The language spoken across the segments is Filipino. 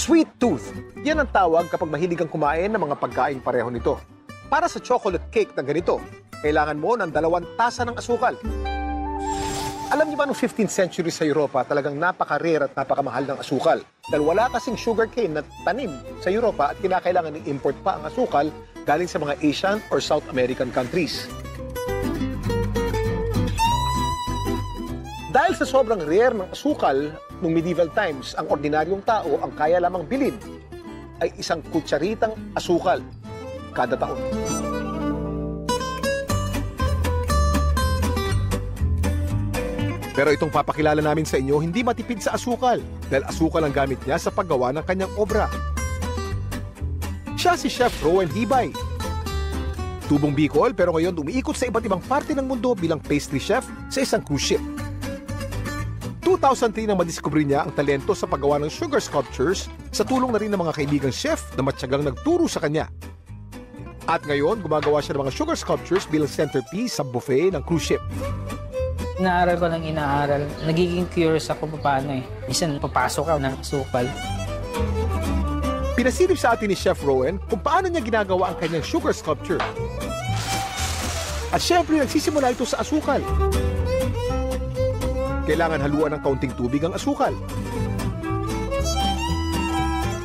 Sweet tooth. Yan ang tawag kapag mahilig kang kumain ng mga pagkain pareho nito. Para sa chocolate cake na ganito, kailangan mo ng dalawang tasa ng asukal. Alam niyo ba noong 15th century sa Europa, talagang napaka-rare at napakamahal ng asukal. Dahil wala kasing sugarcane na tanim sa Europa at kinakailangan i-import pa ang asukal galing sa mga Asian or South American countries. Dahil sa sobrang rare ng asukal noong medieval times, ang ordinaryong tao ang kaya lamang bilhin ay isang kutsaritang asukal kada taon. Pero itong papakilala namin sa inyo, hindi matipid sa asukal dahil asukal ang gamit niya sa paggawa ng kanyang obra. Siya si Chef Rowan Hibay. Tubong Bicol pero ngayon umiikot sa iba't ibang parte ng mundo bilang pastry chef sa isang cruise ship. 2003 nang madiskubre niya ang talento sa paggawa ng sugar sculptures sa tulong na rin ng mga kaibigang chef na matyagang nagturo sa kanya. At ngayon, gumagawa siya ng mga sugar sculptures bilang centerpiece sa buffet ng cruise ship. Inaaral ko lang inaaral. Nagiging curious ako paano eh. Minsan papasok ka ng sukal. Pinasilip sa atin ni Chef Rowan kung paano niya ginagawa ang kanyang sugar sculpture. At syempre, nagsisimula ito sa asukal. Kailangan haluan ng kaunting tubig ang asukal.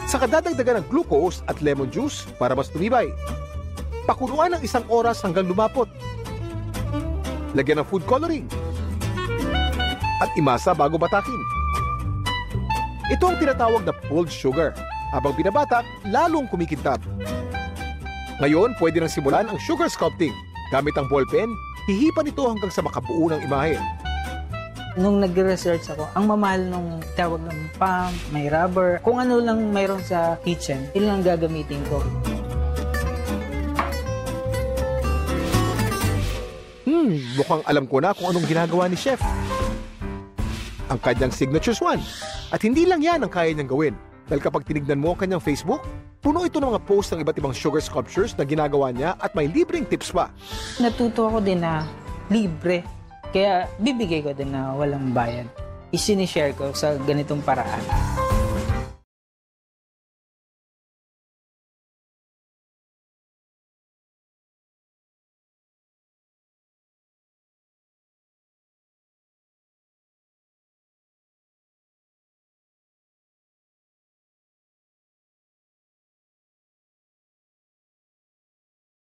Saka dadagdagan ng glucose at lemon juice para mas tumibay. Pakuluan ng isang oras hanggang lumapot. Lagyan ng food coloring. At imasa bago batakin. Ito ang tinatawag na pulled sugar. Habang binabatak, lalong kumikintab. Ngayon, pwede nang simulan ang sugar sculpting. Gamit ang ballpen, hihipan ito hanggang sa makabuo ng imahe. Nung nag-research ako, ang mamahal nung tawag ng pump, may rubber, kung ano lang mayroon sa kitchen, yun lang gagamitin ko. Hmm, mukhang alam ko na kung anong ginagawa ni Chef. Ang kanyang signature swan. At hindi lang yan ang kaya niyang gawin. Dahil kapag tinignan mo ang kanyang Facebook, puno ito ng mga post ng iba't ibang sugar sculptures na ginagawa niya at may libreng tips pa. Natuto ako din na libre. Kaya bibigay ko din na walang bayad. Isinishare ko sa ganitong paraan.